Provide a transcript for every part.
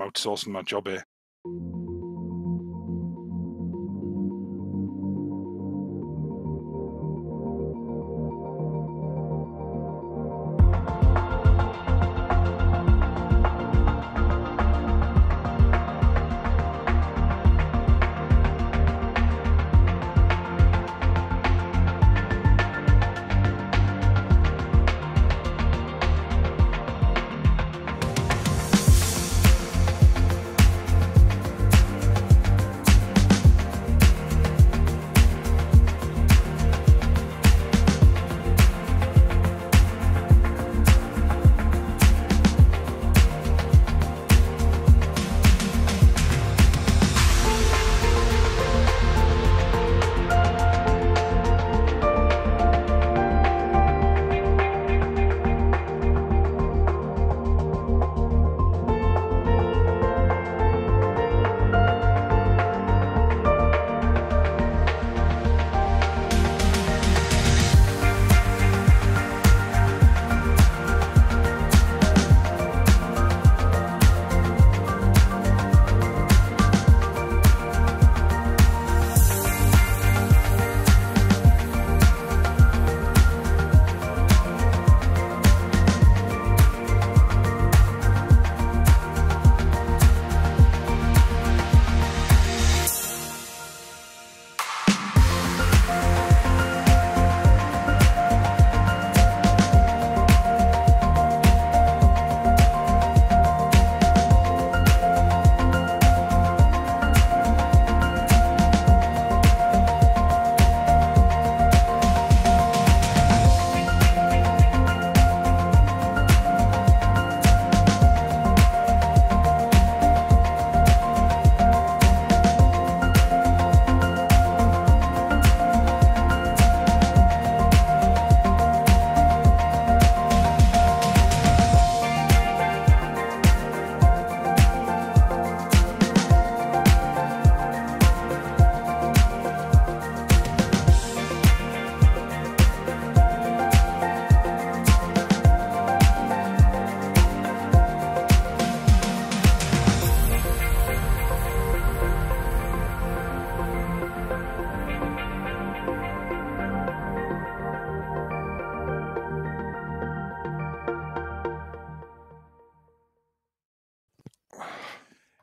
outsourcing my job here.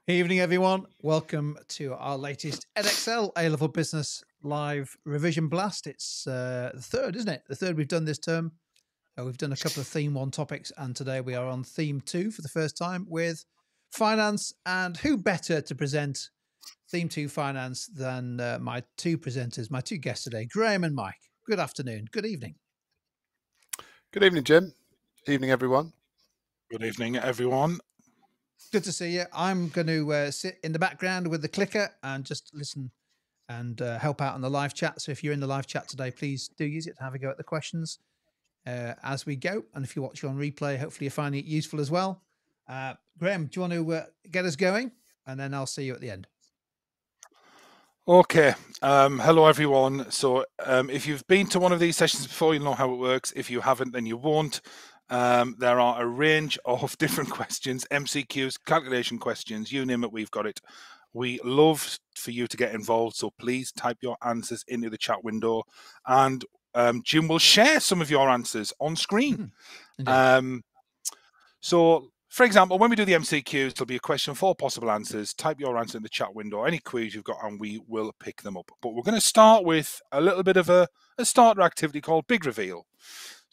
Evening, everyone. Welcome to our latest Edexcel A Level Business Live Revision Blast. It's uh, the third, isn't it? The third we've done this term. Uh, we've done a couple of theme one topics, and today we are on theme two for the first time with finance. And who better to present theme two finance than uh, my two presenters, my two guests today, Graham and Mike? Good afternoon. Good evening. Good evening, Jim. Evening, everyone. Good evening, everyone. Good to see you. I'm going to uh, sit in the background with the clicker and just listen and uh, help out on the live chat. So if you're in the live chat today, please do use it to have a go at the questions uh, as we go. And if you watch on replay, hopefully you're finding it useful as well. Uh, Graham, do you want to uh, get us going? And then I'll see you at the end. Okay. Um, hello, everyone. So, um, if you've been to one of these sessions before, you know how it works. If you haven't, then you won't. Um, there are a range of different questions, MCQs, calculation questions, you name it, we've got it. We love for you to get involved, so please type your answers into the chat window, and um, Jim will share some of your answers on screen. Mm, um, so, for example, when we do the MCQs, there'll be a question, for possible answers. Type your answer in the chat window, any queries you've got, and we will pick them up. But we're going to start with a little bit of a, a starter activity called Big Reveal.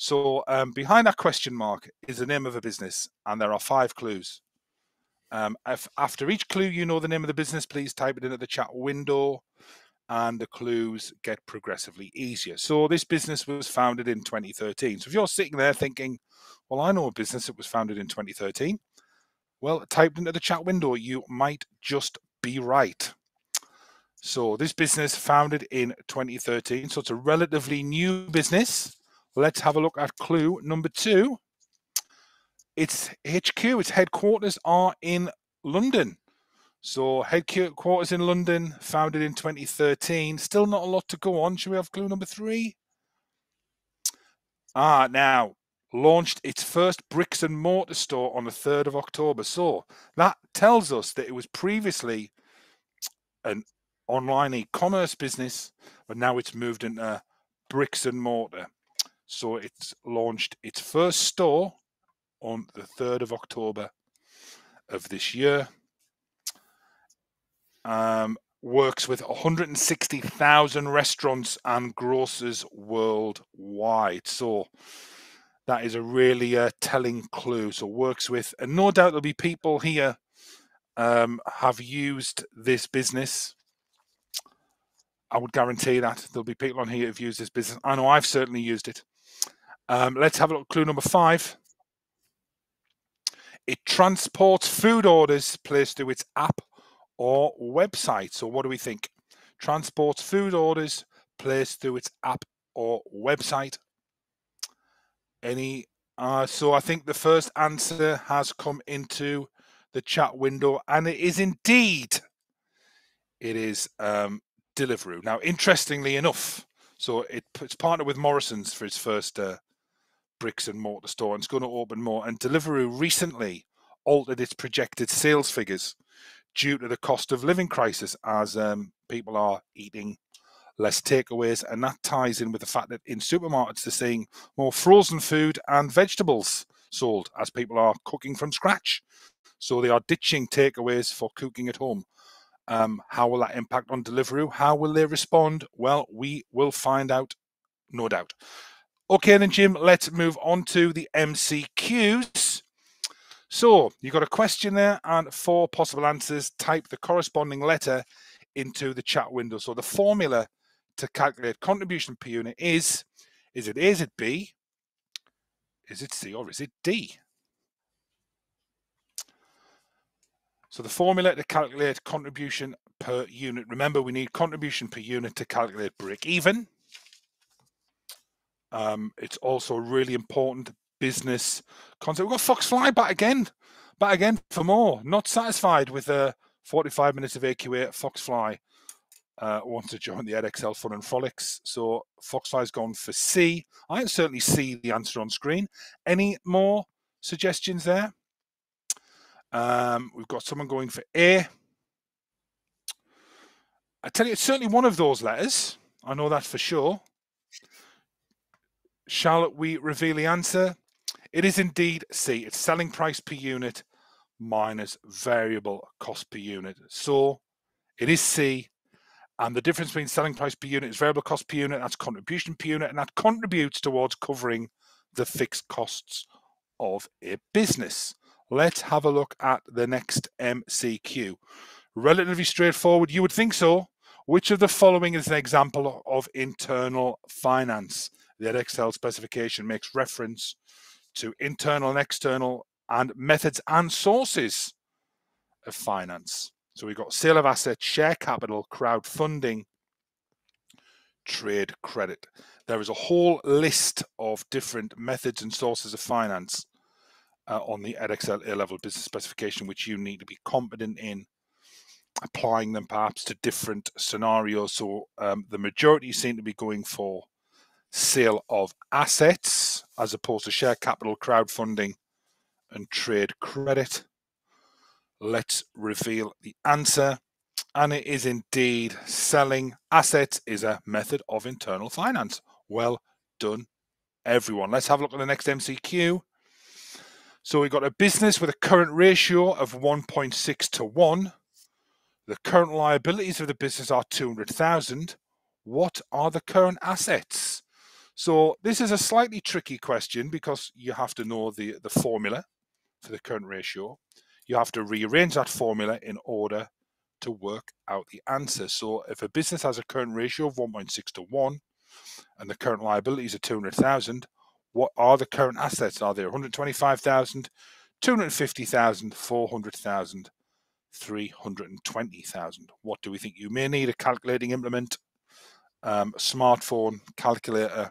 So um, behind that question mark is the name of a business, and there are five clues. Um, if, after each clue, you know the name of the business, please type it into the chat window, and the clues get progressively easier. So this business was founded in 2013. So if you're sitting there thinking, well, I know a business that was founded in 2013, well, typed into the chat window, you might just be right. So this business founded in 2013. So it's a relatively new business. Let's have a look at clue number two. Its HQ, its headquarters are in London. So headquarters in London, founded in 2013. Still not a lot to go on. Should we have clue number three? Ah, now launched its first bricks and mortar store on the 3rd of October. So that tells us that it was previously an online e commerce business, but now it's moved into bricks and mortar. So it's launched its first store on the 3rd of October of this year. Um, works with 160,000 restaurants and grocers worldwide. So that is a really uh, telling clue. So works with, and no doubt there'll be people here um, have used this business. I would guarantee that there'll be people on here who've used this business. I know I've certainly used it. Um, let's have a look. Clue number five. It transports food orders placed through its app or website. So, what do we think? Transports food orders placed through its app or website. Any? Uh, so, I think the first answer has come into the chat window, and it is indeed. It is um, Deliveroo. Now, interestingly enough, so it, it's partnered with Morrisons for its first uh, bricks and mortar store, and it's going to open more. And Deliveroo recently altered its projected sales figures due to the cost of living crisis as um, people are eating less takeaways. And that ties in with the fact that in supermarkets, they're seeing more frozen food and vegetables sold as people are cooking from scratch. So they are ditching takeaways for cooking at home. Um, how will that impact on Deliveroo? How will they respond? Well, we will find out, no doubt. Okay, then, Jim, let's move on to the MCQs. So you've got a question there and four possible answers. Type the corresponding letter into the chat window. So the formula to calculate contribution per unit is, is it A, is it B, is it C, or is it D? So the formula to calculate contribution per unit. Remember, we need contribution per unit to calculate break even. Um, it's also a really important business concept. We've got Foxfly back again, back again for more. Not satisfied with uh, 45 minutes of AQA. Foxfly uh, wants to join the Edexcel Fun and Frolics. So Foxfly's gone for C. I can certainly see the answer on screen. Any more suggestions there? Um, we've got someone going for A. I tell you, it's certainly one of those letters. I know that for sure. Shall we reveal the answer? It is indeed C. It's selling price per unit minus variable cost per unit. So it is C. And the difference between selling price per unit is variable cost per unit, that's contribution per unit, and that contributes towards covering the fixed costs of a business. Let's have a look at the next MCQ. Relatively straightforward, you would think so. Which of the following is an example of internal finance? The Edexcel specification makes reference to internal and external and methods and sources of finance. So we've got sale of assets, share capital, crowdfunding, trade credit. There is a whole list of different methods and sources of finance uh, on the Edexcel A level business specification, which you need to be competent in applying them perhaps to different scenarios. So um, the majority seem to be going for sale of assets as opposed to share capital, crowdfunding, and trade credit. Let's reveal the answer. And it is indeed selling assets is a method of internal finance. Well done, everyone. Let's have a look at the next MCQ. So we've got a business with a current ratio of 1.6 to 1. The current liabilities of the business are 200,000. What are the current assets? So this is a slightly tricky question because you have to know the, the formula for the current ratio. You have to rearrange that formula in order to work out the answer. So if a business has a current ratio of 1.6 to 1 and the current liabilities are 200,000, what are the current assets? Are they 125,000, 250,000, 400,000, 320,000? What do we think? You may need a calculating implement, um, smartphone, calculator,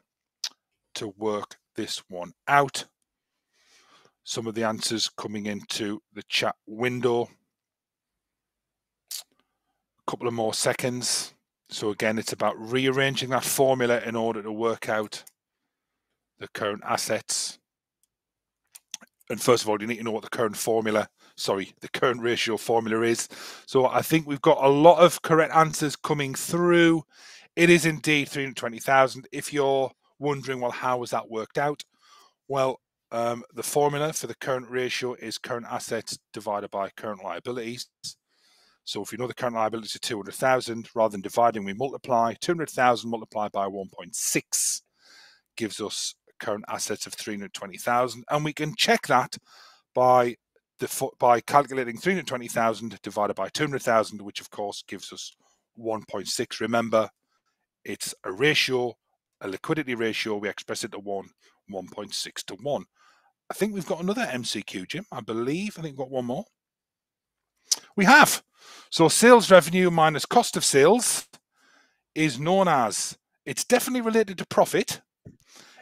to work this one out. Some of the answers coming into the chat window. A couple of more seconds. So again, it's about rearranging that formula in order to work out the current assets. and first of all, you need to know what the current formula, sorry, the current ratio formula is. So I think we've got a lot of correct answers coming through. It is indeed 320,000. If you're wondering, well, how was that worked out? Well, um, the formula for the current ratio is current assets divided by current liabilities. So if you know the current liabilities are 200,000, rather than dividing, we multiply 200,000 multiplied by 1.6 gives us current assets of 320,000. And we can check that by the by calculating 320,000 divided by 200,000, which of course gives us 1.6. Remember, it's a ratio, a liquidity ratio. We express it to 1, 1.6 to 1. I think we've got another MCQ, Jim. I believe. I think we've got one more. We have. So sales revenue minus cost of sales is known as, it's definitely related to profit.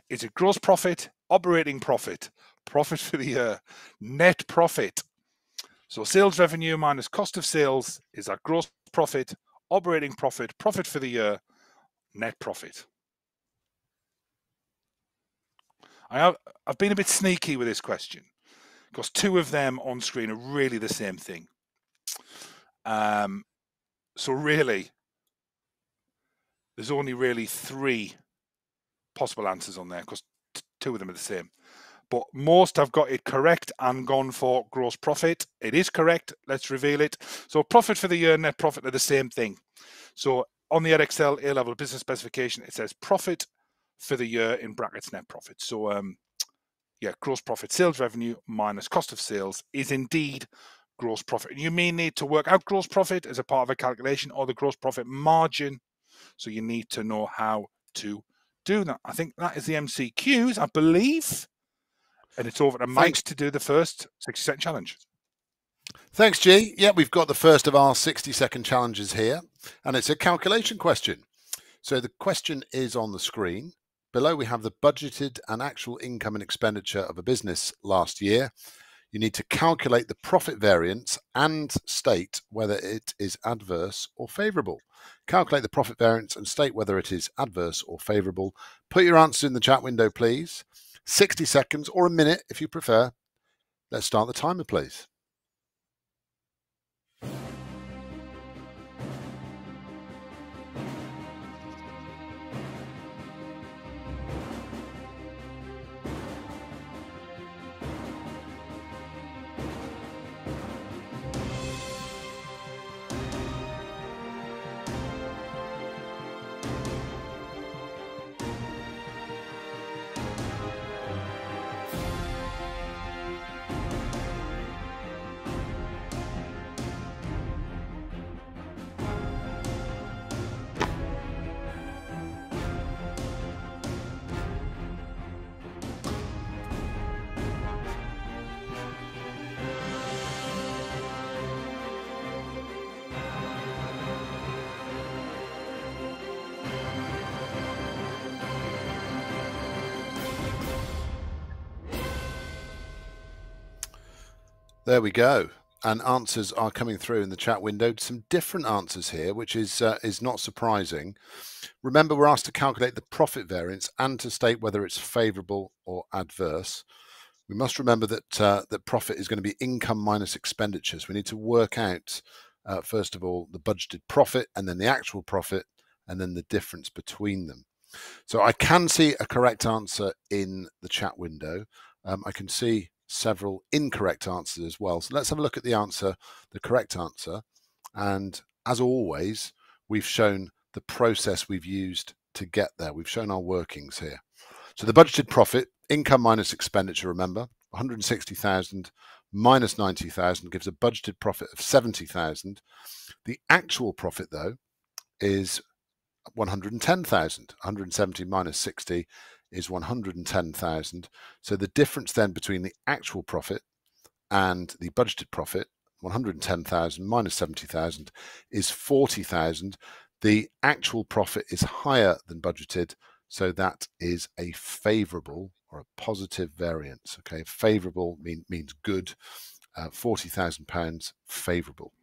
It's a gross profit, operating profit, profit for the year, net profit. So sales revenue minus cost of sales is our gross profit, operating profit, profit for the year, net profit. I have, I've been a bit sneaky with this question because two of them on screen are really the same thing. Um, so really, there's only really three possible answers on there because two of them are the same. But most have got it correct and gone for gross profit. It is correct. Let's reveal it. So profit for the year, net profit are the same thing. So on the Edexcel A level business specification, it says profit for the year in brackets net profit. So um, yeah, gross profit sales revenue minus cost of sales is indeed gross profit. You may need to work out gross profit as a part of a calculation or the gross profit margin. So you need to know how to do that. I think that is the MCQs, I believe. And it's over to Mike Thanks. to do the first 60 second challenge. Thanks, G. Yeah, we've got the first of our 60 second challenges here, and it's a calculation question. So the question is on the screen. Below, we have the budgeted and actual income and expenditure of a business last year. You need to calculate the profit variance and state whether it is adverse or favorable. Calculate the profit variance and state whether it is adverse or favorable. Put your answers in the chat window, please. 60 seconds or a minute if you prefer. Let's start the timer, please. There we go. And answers are coming through in the chat window. Some different answers here, which is uh, is not surprising. Remember, we're asked to calculate the profit variance and to state whether it's favourable or adverse. We must remember that uh, that profit is going to be income minus expenditures. We need to work out uh, first of all the budgeted profit, and then the actual profit, and then the difference between them. So I can see a correct answer in the chat window. Um, I can see several incorrect answers as well. So let's have a look at the answer, the correct answer. And as always, we've shown the process we've used to get there. We've shown our workings here. So the budgeted profit, income minus expenditure, remember, 160,000 minus 90,000 gives a budgeted profit of 70,000. The actual profit, though, is 110,000. 170 minus 60 is 110,000. So the difference then between the actual profit and the budgeted profit, 110,000 minus 70,000 is 40,000. The actual profit is higher than budgeted, so that is a favorable or a positive variance. Okay, favorable mean, means good, uh, 40,000 pounds favorable.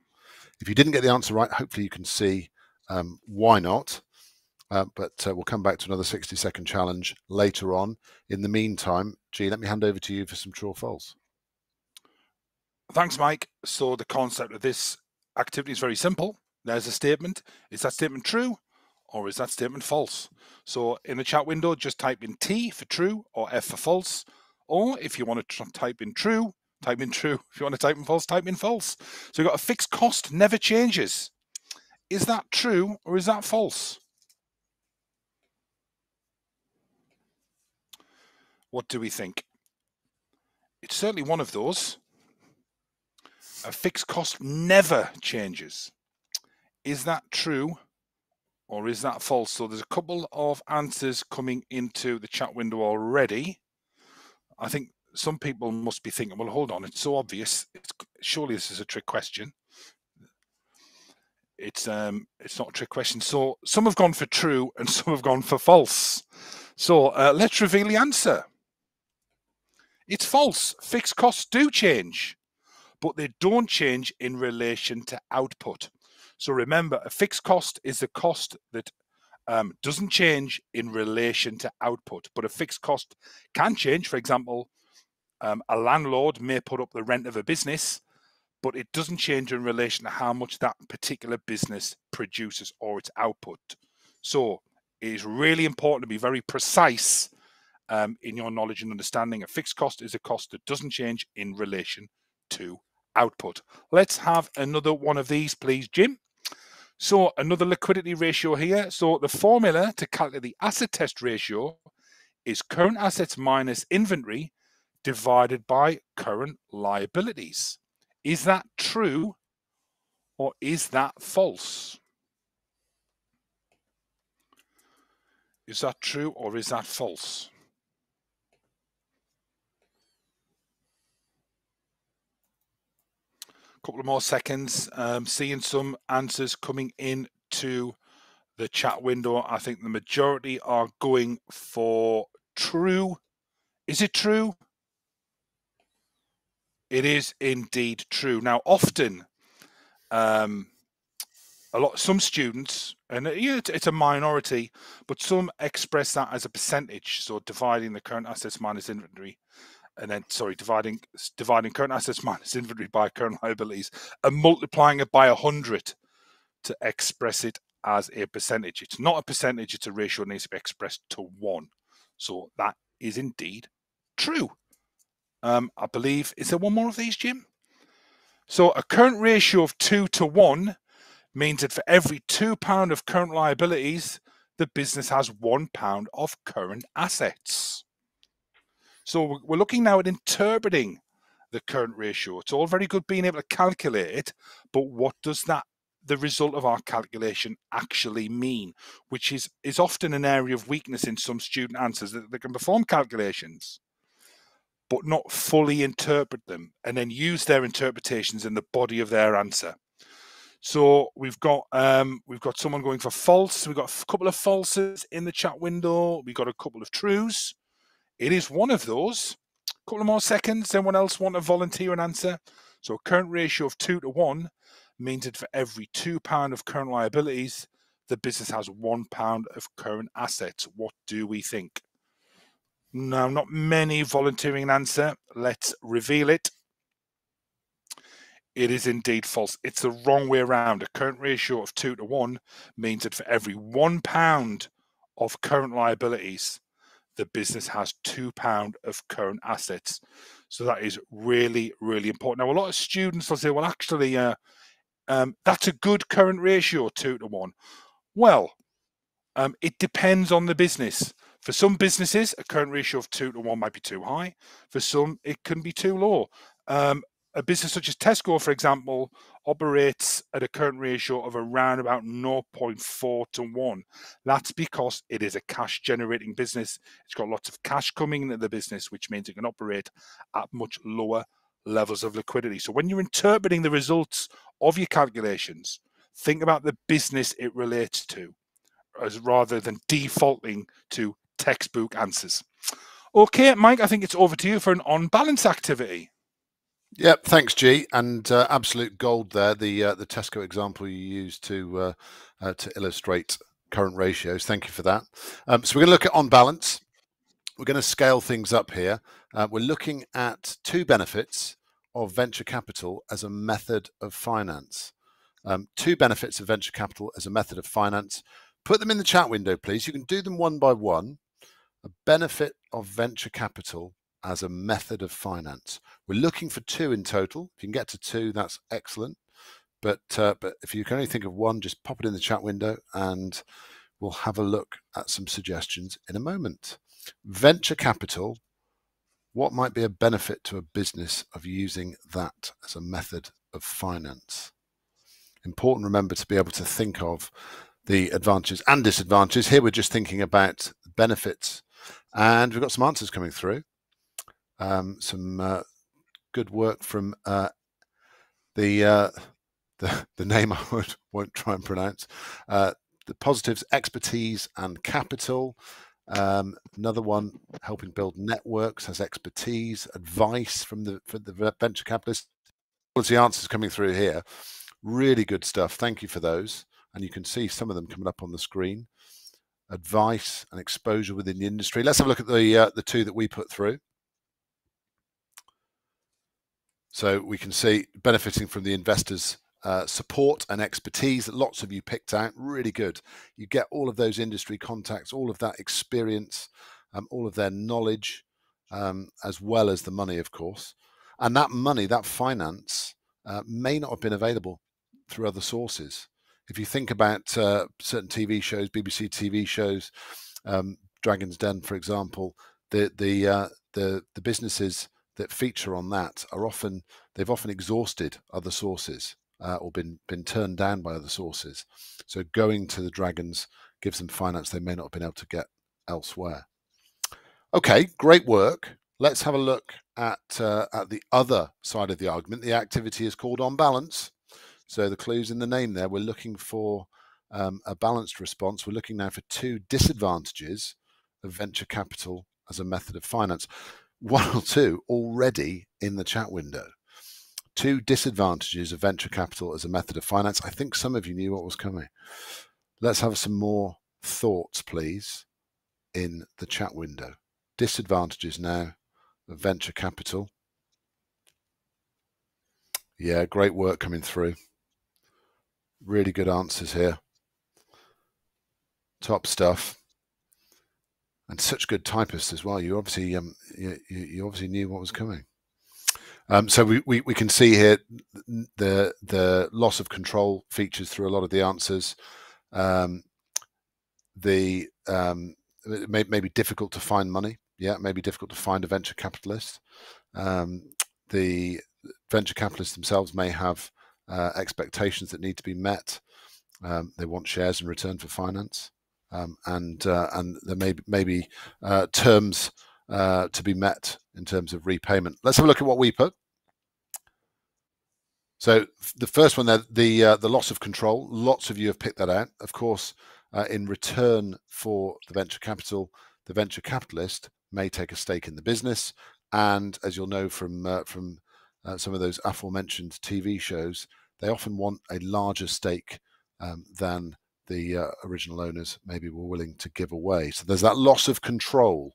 If you didn't get the answer right, hopefully you can see um, why not. Uh, but uh, we'll come back to another 60 second challenge later on. In the meantime, G, let me hand over to you for some true or false. thanks, Mike. So the concept of this activity is very simple. There's a statement. Is that statement true or is that statement false? So in the chat window, just type in T for true or F for false. Or if you want to type in true, type in true. If you want to type in false, type in false. So you've got a fixed cost never changes. Is that true or is that false? What do we think? It's certainly one of those. A fixed cost never changes. Is that true or is that false? So there's a couple of answers coming into the chat window already. I think some people must be thinking, well, hold on, it's so obvious. It's, surely this is a trick question. It's um, it's not a trick question. So some have gone for true and some have gone for false. So uh, let's reveal the answer. It's false. Fixed costs do change, but they don't change in relation to output. So remember, a fixed cost is the cost that um, doesn't change in relation to output, but a fixed cost can change. For example, um, a landlord may put up the rent of a business, but it doesn't change in relation to how much that particular business produces or its output. So it is really important to be very precise um, in your knowledge and understanding. A fixed cost is a cost that doesn't change in relation to output. Let's have another one of these, please, Jim. So another liquidity ratio here. So the formula to calculate the acid test ratio is current assets minus inventory divided by current liabilities. Is that true or is that false? Is that true or is that false? Couple of more seconds. Um, seeing some answers coming in to the chat window. I think the majority are going for true. Is it true? It is indeed true. Now, often, um, a lot, some students, and yeah, it's a minority, but some express that as a percentage. So dividing the current assets minus inventory and then sorry, dividing dividing current assets minus inventory by current liabilities and multiplying it by hundred to express it as a percentage. It's not a percentage; it's a ratio. It needs to be expressed to one. So that is indeed true. Um, I believe is there one more of these, Jim? So a current ratio of two to one means that for every two pound of current liabilities, the business has one pound of current assets. So we're looking now at interpreting the current ratio. It's all very good being able to calculate it, but what does that the result of our calculation actually mean? Which is is often an area of weakness in some student answers that they can perform calculations, but not fully interpret them and then use their interpretations in the body of their answer. So we've got um, we've got someone going for false. We've got a couple of falses in the chat window. We've got a couple of trues. It is one of those. A couple of more seconds. Anyone else want to volunteer an answer? So a current ratio of two to one means that for every two pound of current liabilities, the business has one pound of current assets. What do we think? No, not many volunteering an answer. Let's reveal it. It is indeed false. It's the wrong way around. A current ratio of two to one means that for every one pound of current liabilities, the business has two pound of current assets. So that is really, really important. Now, a lot of students will say, well, actually, uh, um, that's a good current ratio, two to one. Well, um, it depends on the business. For some businesses, a current ratio of two to one might be too high. For some, it can be too low. Um, a business such as Tesco, for example, operates at a current ratio of around about 0.4 to 1. That's because it is a cash generating business. It's got lots of cash coming into the business, which means it can operate at much lower levels of liquidity. So when you're interpreting the results of your calculations, think about the business it relates to as rather than defaulting to textbook answers. Okay, Mike, I think it's over to you for an on balance activity. Yep, thanks, G, and uh, absolute gold there. The uh, the Tesco example you used to uh, uh to illustrate current ratios. Thank you for that. Um, so we're going to look at on balance. We're going to scale things up here. Uh, we're looking at two benefits of venture capital as a method of finance. Um, two benefits of venture capital as a method of finance. Put them in the chat window, please. You can do them one by one. A benefit of venture capital as a method of finance. We're looking for two in total. If you can get to two, that's excellent. But uh, but if you can only think of one, just pop it in the chat window, and we'll have a look at some suggestions in a moment. Venture capital. What might be a benefit to a business of using that as a method of finance? Important, remember, to be able to think of the advantages and disadvantages. Here we're just thinking about benefits, and we've got some answers coming through. Um, some uh, good work from uh, the, uh, the the name I won't, won't try and pronounce. Uh, the positives: expertise and capital. Um, another one helping build networks has expertise, advice from the the venture capitalists. The answers coming through here? Really good stuff. Thank you for those. And you can see some of them coming up on the screen. Advice and exposure within the industry. Let's have a look at the uh, the two that we put through. So we can see benefiting from the investors' uh, support and expertise that lots of you picked out. Really good. You get all of those industry contacts, all of that experience, um, all of their knowledge, um, as well as the money, of course. And that money, that finance, uh, may not have been available through other sources. If you think about uh, certain TV shows, BBC TV shows, um, Dragon's Den, for example, the the uh, the the businesses that feature on that are often they've often exhausted other sources uh, or been been turned down by other sources. So going to the dragons gives them finance they may not have been able to get elsewhere. Okay, great work. Let's have a look at uh, at the other side of the argument. The activity is called on balance. So the clues in the name there. We're looking for um, a balanced response. We're looking now for two disadvantages of venture capital as a method of finance one or two already in the chat window. Two disadvantages of venture capital as a method of finance. I think some of you knew what was coming. Let's have some more thoughts, please, in the chat window. Disadvantages now of venture capital. Yeah, great work coming through. Really good answers here. Top stuff and such good typists as well. You obviously um, you, you obviously knew what was coming. Um, so we, we, we can see here the the loss of control features through a lot of the answers. Um, the um, it may, may be difficult to find money. Yeah, it may be difficult to find a venture capitalist. Um, the venture capitalists themselves may have uh, expectations that need to be met. Um, they want shares in return for finance um, and uh, and there may maybe uh, terms uh, to be met in terms of repayment. Let's have a look at what we put. So the first one, there, the uh, the loss of control. Lots of you have picked that out. Of course, uh, in return for the venture capital, the venture capitalist may take a stake in the business, and as you'll know from uh, from some of those aforementioned TV shows, they often want a larger stake um, than the uh, original owners maybe were willing to give away. So there's that loss of control.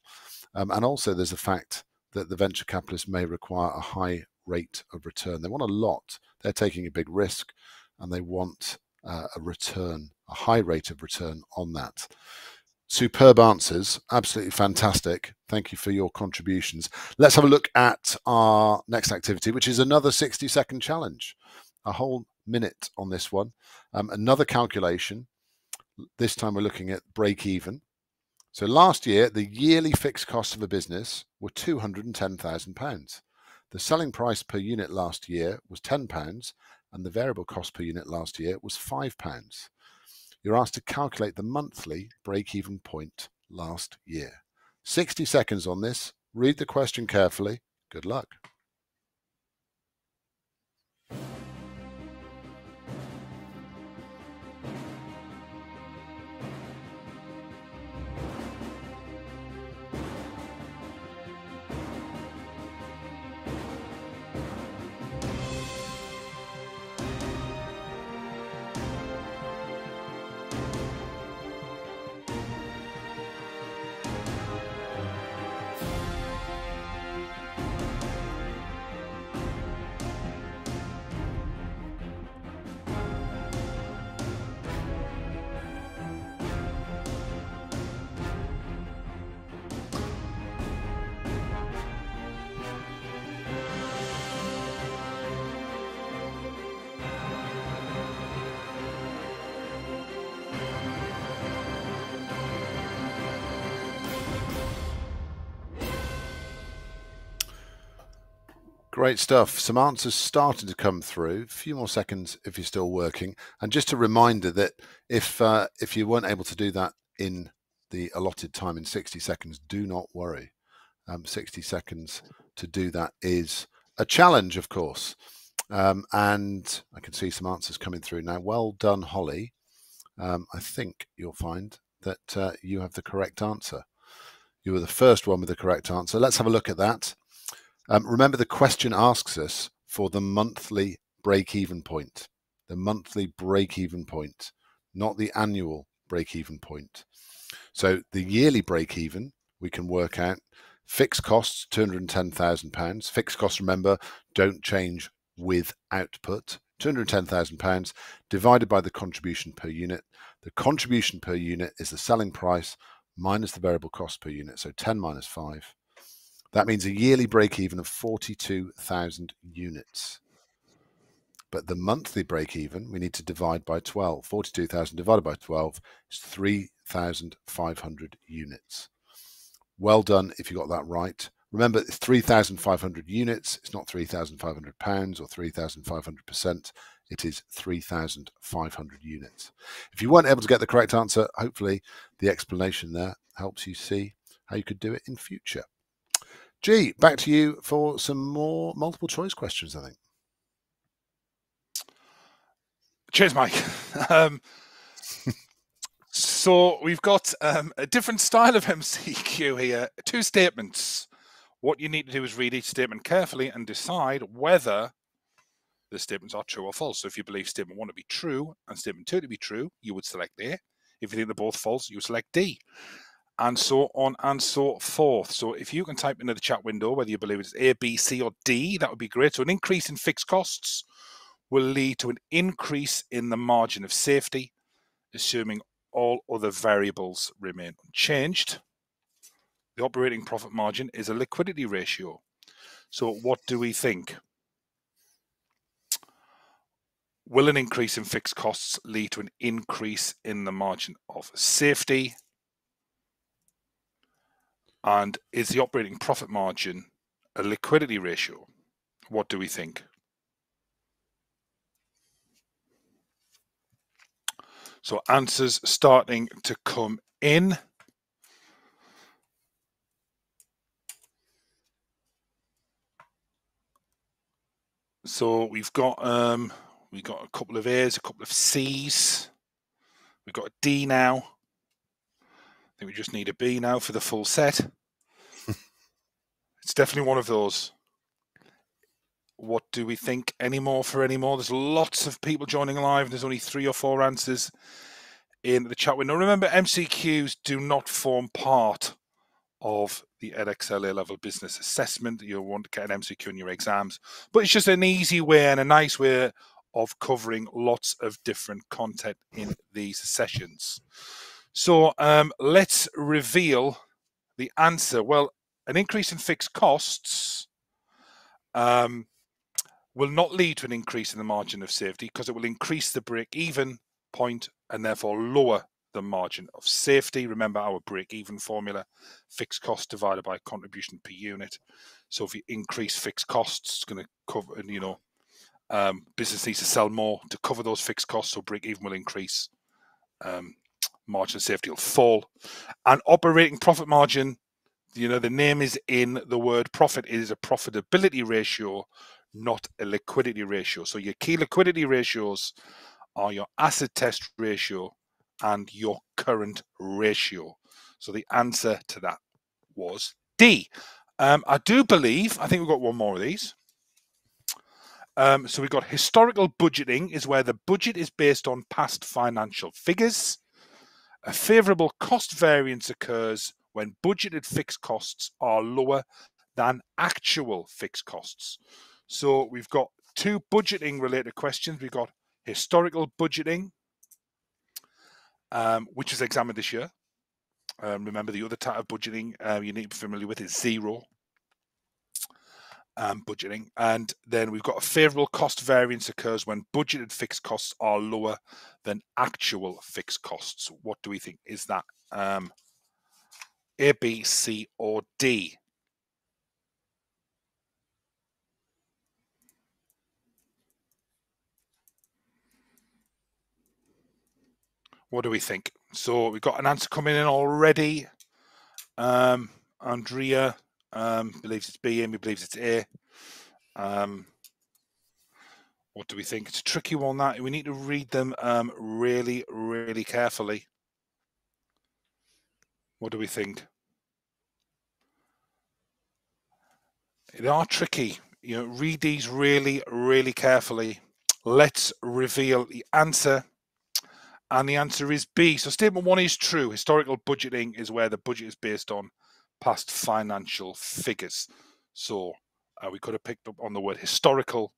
Um, and also there's the fact that the venture capitalists may require a high rate of return. They want a lot. They're taking a big risk and they want uh, a return, a high rate of return on that. Superb answers, absolutely fantastic. Thank you for your contributions. Let's have a look at our next activity, which is another 60 second challenge. A whole minute on this one. Um, another calculation this time we're looking at break even. So last year, the yearly fixed costs of a business were £210,000. The selling price per unit last year was £10 and the variable cost per unit last year was £5. You're asked to calculate the monthly break-even point last year. 60 seconds on this. Read the question carefully. Good luck. Great stuff. Some answers starting to come through. A few more seconds if you're still working. And just a reminder that if uh, if you weren't able to do that in the allotted time in 60 seconds, do not worry. Um, 60 seconds to do that is a challenge, of course. Um, and I can see some answers coming through now. Well done, Holly. Um, I think you'll find that uh, you have the correct answer. You were the first one with the correct answer. Let's have a look at that. Um, remember, the question asks us for the monthly break even point, the monthly break even point, not the annual break even point. So the yearly break even, we can work out fixed costs, £210,000. Fixed costs, remember, don't change with output. £210,000 divided by the contribution per unit. The contribution per unit is the selling price minus the variable cost per unit. So 10 minus 5. That means a yearly break even of 42,000 units. But the monthly break even, we need to divide by 12. 42,000 divided by 12 is 3,500 units. Well done if you got that right. Remember, it's 3,500 units. It's not 3,500 pounds or 3,500%. It is 3,500 units. If you weren't able to get the correct answer, hopefully the explanation there helps you see how you could do it in future. G, back to you for some more multiple choice questions, I think. Cheers, Mike. Um, so we've got um, a different style of MCQ here. Two statements. What you need to do is read each statement carefully and decide whether the statements are true or false. So if you believe statement one to be true and statement two to be true, you would select A. If you think they're both false, you select D and so on and so forth. So if you can type into the chat window whether you believe it's A, B, C, or D, that would be great. So an increase in fixed costs will lead to an increase in the margin of safety, assuming all other variables remain unchanged. The operating profit margin is a liquidity ratio. So what do we think? Will an increase in fixed costs lead to an increase in the margin of safety? And is the operating profit margin a liquidity ratio? What do we think? So answers starting to come in. So we've got um, we've got a couple of A's, a couple of C's. We've got a D now think we just need a B now for the full set. it's definitely one of those. What do we think anymore for anymore? There's lots of people joining live. And there's only three or four answers in the chat window. Remember, MCQs do not form part of the Edexcel A level business assessment. You'll want to get an MCQ in your exams, but it's just an easy way and a nice way of covering lots of different content in these sessions. So um, let's reveal the answer. Well, an increase in fixed costs um, will not lead to an increase in the margin of safety because it will increase the break even point and therefore lower the margin of safety. Remember our break even formula fixed cost divided by contribution per unit. So if you increase fixed costs, it's going to cover, and you know, um, business needs to sell more to cover those fixed costs, so break even will increase. Um, margin safety will fall. And operating profit margin, you know, the name is in the word profit it is a profitability ratio, not a liquidity ratio. So your key liquidity ratios are your acid test ratio and your current ratio. So the answer to that was D. Um, I do believe, I think we've got one more of these. Um, so we've got historical budgeting is where the budget is based on past financial figures. A favorable cost variance occurs when budgeted fixed costs are lower than actual fixed costs. So we've got two budgeting related questions. We've got historical budgeting, um, which is examined this year. Um, remember, the other type of budgeting uh, you need to be familiar with is zero um, budgeting. And then we've got a favorable cost variance occurs when budgeted fixed costs are lower than actual fixed costs. What do we think is that? Um, a, B, C, or D? What do we think? So we've got an answer coming in already. Um, Andrea um, believes it's B. Amy believes it's A. Um, what do we think? It's a tricky one. That we need to read them um, really, really carefully. What do we think? They are tricky. You know, read these really, really carefully. Let's reveal the answer. And the answer is B. So statement one is true. Historical budgeting is where the budget is based on past financial figures. So uh, we could have picked up on the word historical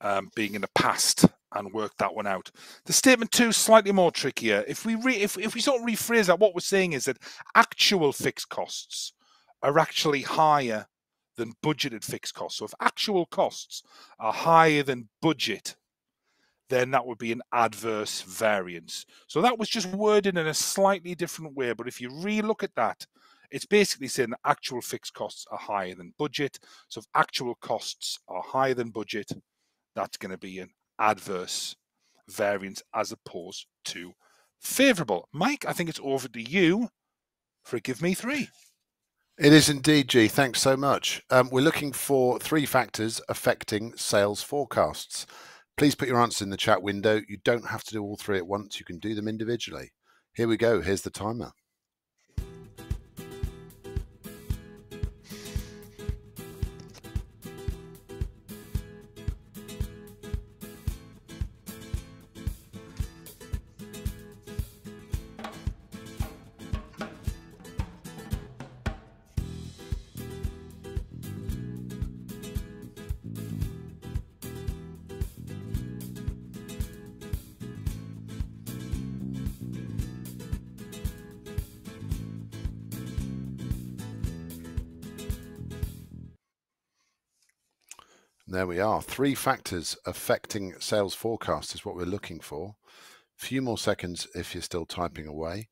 um, being in the past and worked that one out. The statement two is slightly more trickier. If we re- if, if we sort of rephrase that, what we're saying is that actual fixed costs are actually higher than budgeted fixed costs. So if actual costs are higher than budget, then that would be an adverse variance. So that was just worded in a slightly different way. But if you re-look at that, it's basically saying that actual fixed costs are higher than budget. So if actual costs are higher than budget, that's going to be an adverse variance as opposed to favorable. Mike, I think it's over to you for Give Me Three. It is indeed, G. Thanks so much. Um, we're looking for three factors affecting sales forecasts. Please put your answers in the chat window. You don't have to do all three at once. You can do them individually. Here we go. Here's the timer. We are. Three factors affecting sales forecast is what we're looking for. A few more seconds if you're still typing away.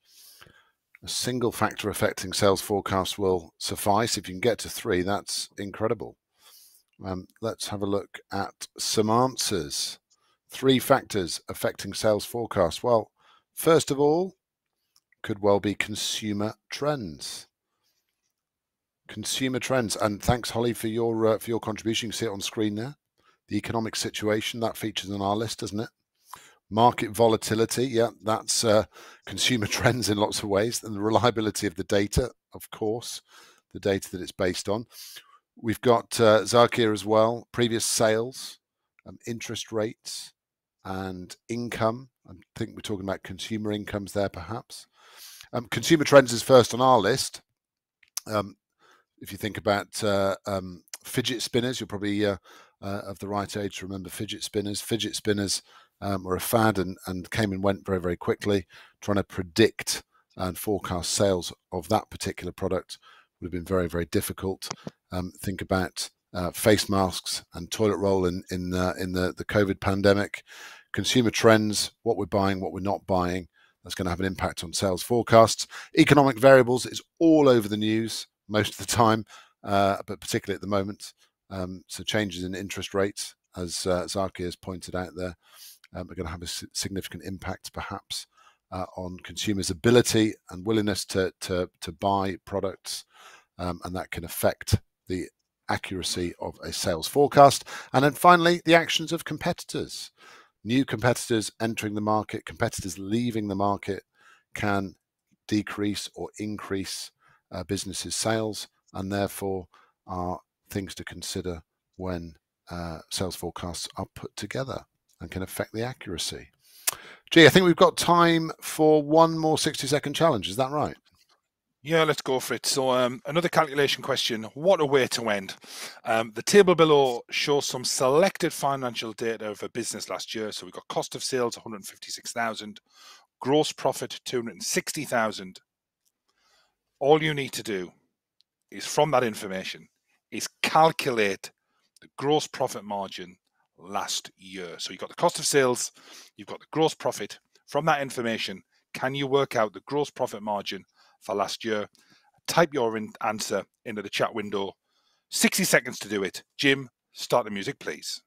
A single factor affecting sales forecast will suffice. If you can get to three, that's incredible. Um, let's have a look at some answers. Three factors affecting sales forecast. Well, first of all, could well be consumer trends consumer trends. And thanks, Holly, for your uh, for your contribution. You see it on screen there. The economic situation that features on our list, doesn't it? Market volatility, yeah, that's uh, consumer trends in lots of ways, and the reliability of the data, of course, the data that it's based on. We've got uh, Zakir as well. Previous sales, um, interest rates, and income. I think we're talking about consumer incomes there, perhaps. Um, consumer trends is first on our list. Um, if you think about uh, um, fidget spinners, you're probably uh, uh, of the right age to remember fidget spinners. Fidget spinners um, were a fad and, and came and went very, very quickly. Trying to predict and forecast sales of that particular product would have been very, very difficult. Um, think about uh, face masks and toilet roll in in uh, in the the COVID pandemic. Consumer trends, what we're buying, what we're not buying. That's going to have an impact on sales forecasts. Economic variables is all over the news most of the time, uh, but particularly at the moment. Um, so changes in interest rates, as uh, Zaki has pointed out there, um, are going to have a significant impact, perhaps, uh, on consumers' ability and willingness to to, to buy products, um, and that can affect the accuracy of a sales forecast. And then finally, the actions of competitors. New competitors entering the market, competitors leaving the market can decrease or increase uh, businesses' sales, and therefore are things to consider when uh, sales forecasts are put together and can affect the accuracy. Gee, I think we've got time for one more 60 second challenge. Is that right? Yeah, let's go for it. So, um, another calculation question. What a way to end. Um, the table below shows some selected financial data of a business last year. So, we've got cost of sales 156,000, gross profit 260,000, all you need to do is from that information is calculate the gross profit margin last year. So you've got the cost of sales, you've got the gross profit. From that information, can you work out the gross profit margin for last year? Type your in answer into the chat window. 60 seconds to do it. Jim, start the music, please.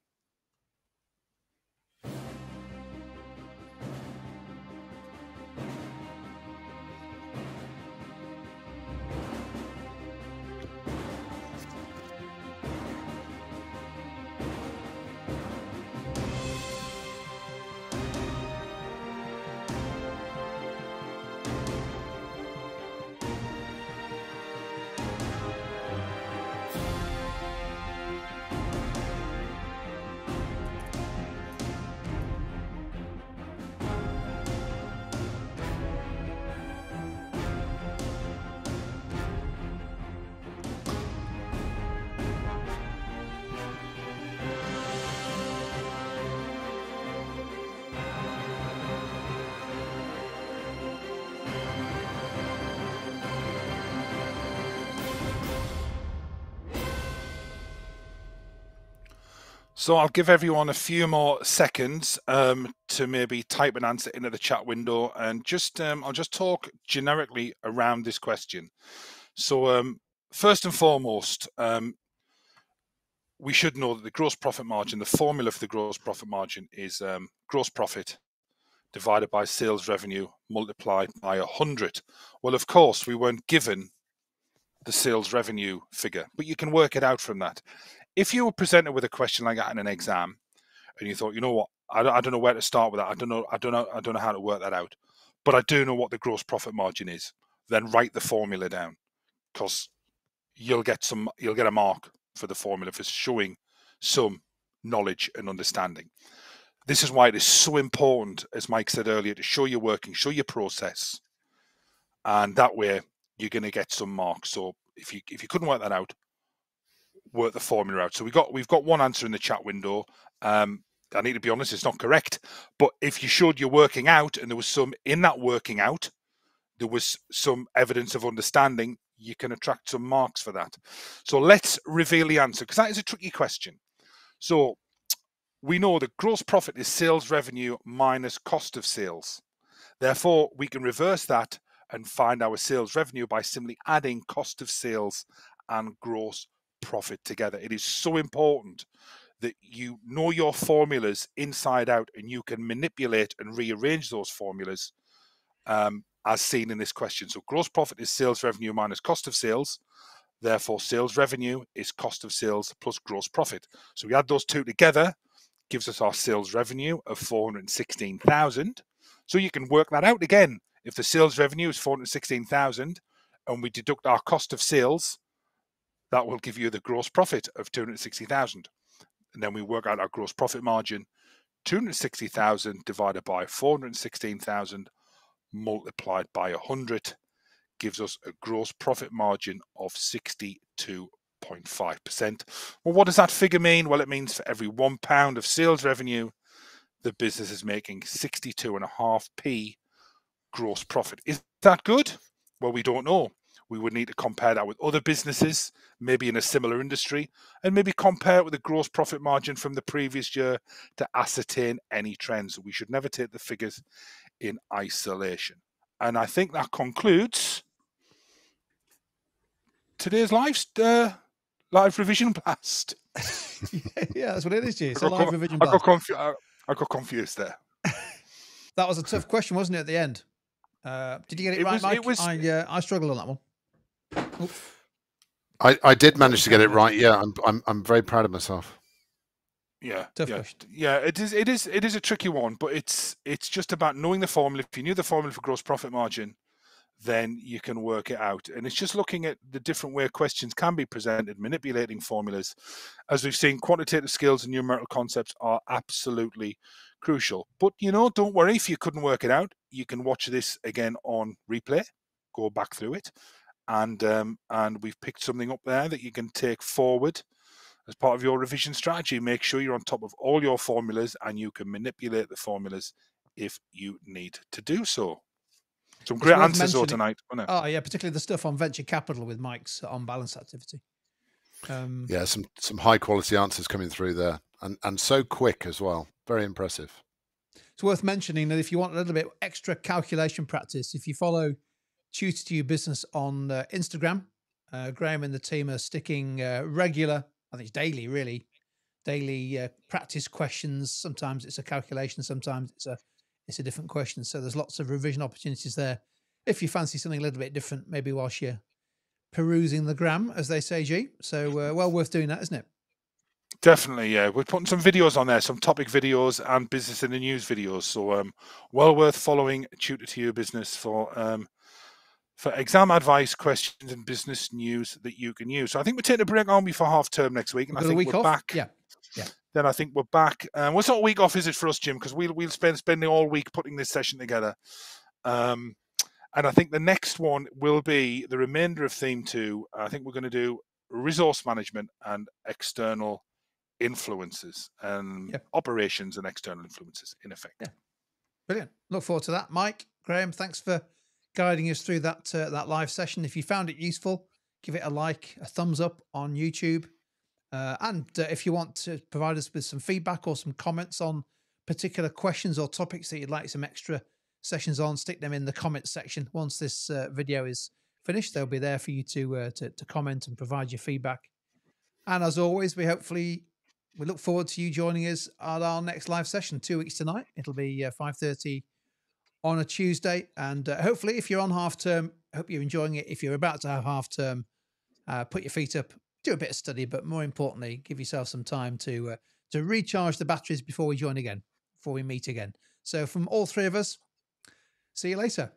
So I'll give everyone a few more seconds um, to maybe type an answer into the chat window, and just um, I'll just talk generically around this question. So um, first and foremost, um, we should know that the gross profit margin, the formula for the gross profit margin, is um, gross profit divided by sales revenue multiplied by 100. Well, of course, we weren't given the sales revenue figure, but you can work it out from that. If you were presented with a question like that in an exam, and you thought, you know what, I don't, I don't know where to start with that. I don't know, I don't know, I don't know how to work that out, but I do know what the gross profit margin is. Then write the formula down, because you'll get some, you'll get a mark for the formula for showing some knowledge and understanding. This is why it is so important, as Mike said earlier, to show your working, show your process, and that way you're going to get some marks. So if you if you couldn't work that out, work the formula out. So we got we've got one answer in the chat window. Um, I need to be honest, it's not correct. But if you showed you're working out, and there was some in that working out, there was some evidence of understanding, you can attract some marks for that. So let's reveal the answer because that is a tricky question. So we know that gross profit is sales revenue minus cost of sales. Therefore, we can reverse that and find our sales revenue by simply adding cost of sales and gross profit together. It is so important that you know your formulas inside out and you can manipulate and rearrange those formulas um, as seen in this question. So, gross profit is sales revenue minus cost of sales. Therefore, sales revenue is cost of sales plus gross profit. So, we add those two together gives us our sales revenue of 416,000. So you can work that out again. If the sales revenue is 416,000 and we deduct our cost of sales, that will give you the gross profit of 260,000. And then we work out our gross profit margin 260,000 divided by 416,000 multiplied by 100 gives us a gross profit margin of 62 0.5%. Well, what does that figure mean? Well, it means for every one pound of sales revenue, the business is making 62.5p gross profit. Is that good? Well, we don't know. We would need to compare that with other businesses, maybe in a similar industry, and maybe compare it with the gross profit margin from the previous year to ascertain any trends. We should never take the figures in isolation. And I think that concludes today's live uh, live revision blast. yeah, that's what it is, G. It's a live revision blast. I got, I, I got confused there. that was a tough question, wasn't it, at the end? Uh, did you get it, it right, was, Mike? It was, I, uh, I struggled on that one. I, I did manage to get it right. Yeah, I'm I'm I'm very proud of myself. Yeah, Tough yeah, yeah. It is it is it is a tricky one, but it's it's just about knowing the formula. If you knew the formula for gross profit margin, then you can work it out. And it's just looking at the different way questions can be presented, manipulating formulas. As we've seen, quantitative skills and numerical concepts are absolutely crucial. But you know, don't worry if you couldn't work it out. You can watch this again on replay, go back through it, and um, and we've picked something up there that you can take forward as part of your revision strategy. Make sure you're on top of all your formulas and you can manipulate the formulas if you need to do so. Some great answers though tonight, Oh yeah, particularly the stuff on venture capital with Mike's on balance activity. Um, yeah, some some high quality answers coming through there, and and so quick as well. Very impressive. It's worth mentioning that if you want a little bit extra calculation practice, if you follow tutor2u Business on uh, Instagram, uh, Graham and the team are sticking uh, regular, I think it's daily, really, daily uh, practice questions. Sometimes it's a calculation, sometimes it's a it's a different question. So there's lots of revision opportunities there. If you fancy something a little bit different, maybe whilst you're perusing the gram, as they say, G. So uh, well worth doing that, isn't it? Definitely, yeah. We're putting some videos on there, some topic videos and business in the news videos. So um, well worth following tutor2u Business for um, for exam advice, questions, and business news that you can use. So I think we're taking a break on before half term next week, and I think we're off? back. Yeah. Yeah. Then I think we're back. Um, what's well, not a week off, is it for us, Jim? Because we'll we'll spend spending all week putting this session together. Um, and I think the next one will be the remainder of theme two. I think we're going to do resource management and external influences and yeah. operations and external influences in effect. Yeah. Brilliant. Look forward to that. Mike, Graham, thanks for guiding us through that uh, that live session. If you found it useful, give it a like, a thumbs up on YouTube, Uh, and uh, if you want to provide us with some feedback or some comments on particular questions or topics that you'd like some extra sessions on, stick them in the comments section. Once this uh, video is finished, they'll be there for you to, uh, to to comment and provide your feedback. And as always, we hopefully we look forward to you joining us at our next live session two weeks tonight. It'll be uh, five thirty on a Tuesday, and uh, hopefully, if you're on half term, hope you're enjoying it. If you're about to have half term, uh, put your feet up, do a bit of study, but more importantly, give yourself some time to uh, to recharge the batteries before we join again, before we meet again. So, from all three of us, see you later.